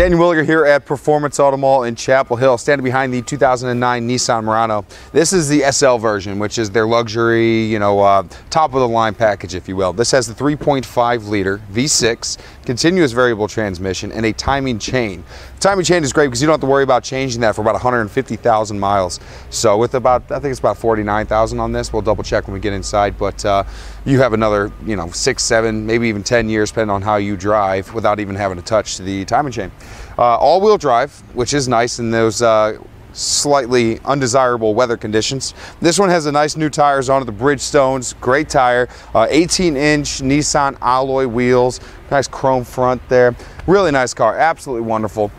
Daniel Wuliger here at Performance Auto Mall in Chapel Hill, standing behind the 2009 Nissan Murano. This is the SL version, which is their luxury, you know, uh, top of the line package, if you will. This has the 3.5 liter V6, continuous variable transmission, and a timing chain. The timing chain is great because you don't have to worry about changing that for about 150,000 miles. So with about, I think it's about 49,000 on this. We'll double check when we get inside, but uh, you have another, you know, six, seven, maybe even 10 years, depending on how you drive, without even having to touch the timing chain. Uh, all-wheel drive, which is nice in those uh, slightly undesirable weather conditions. This one has a nice new tires on it, the Bridgestones, great tire, 18-inch uh, Nissan alloy wheels, nice chrome front there. Really nice car, absolutely wonderful.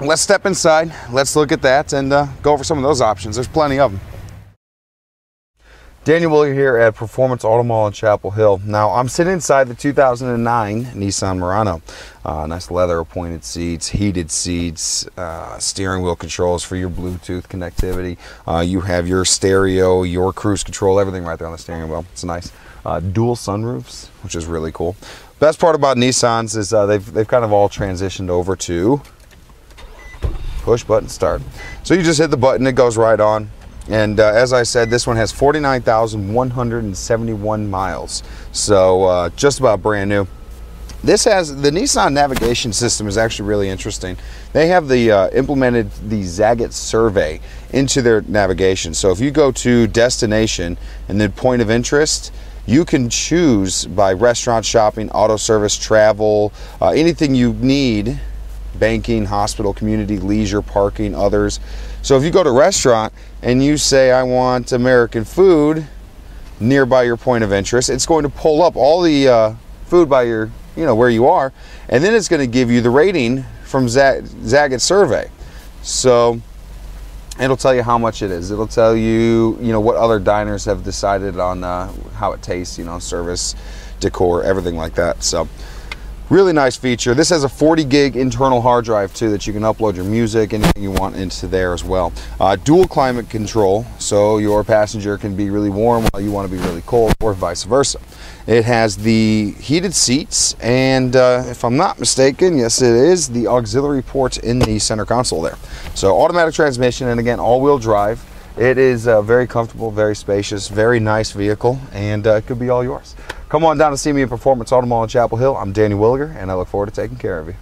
Let's step inside, let's look at that and uh, go over some of those options. There's plenty of them. Daniel Wuliger here at Performance Auto Mall in Chapel Hill. Now I'm sitting inside the 2009 Nissan Murano. Uh, nice leather appointed seats, heated seats, uh, steering wheel controls for your Bluetooth connectivity. Uh, you have your stereo, your cruise control, everything right there on the steering wheel. It's nice. Uh, dual sunroofs, which is really cool. Best part about Nissans is uh, they've, they've kind of all transitioned over to push button start. So you just hit the button, it goes right on. And uh, as I said, this one has 49,171 miles. So uh, just about brand new. This has, the Nissan navigation system is actually really interesting. They have the uh, implemented the Zagat survey into their navigation. So if you go to destination and then point of interest, you can choose by restaurant shopping, auto service, travel, uh, anything you need banking, hospital, community, leisure, parking, others. So if you go to a restaurant and you say, I want American food nearby your point of interest, it's going to pull up all the uh, food by your, you know, where you are, and then it's going to give you the rating from Zag- Zagat survey. So it'll tell you how much it is. It'll tell you, you know, what other diners have decided on uh, how it tastes, you know, service, decor, everything like that. So Really nice feature. This has a 40 gig internal hard drive too that you can upload your music, anything you want into there as well. Uh, dual climate control, so your passenger can be really warm while you want to be really cold or vice versa. It has the heated seats and uh, if I'm not mistaken, yes it is, the auxiliary port in the center console there. So automatic transmission and again all-wheel drive. It is uh, very comfortable, very spacious, very nice vehicle, and uh, it could be all yours. Come on down to see me at Performance Auto Mall in Chapel Hill. I'm Danny Wuliger, and I look forward to taking care of you.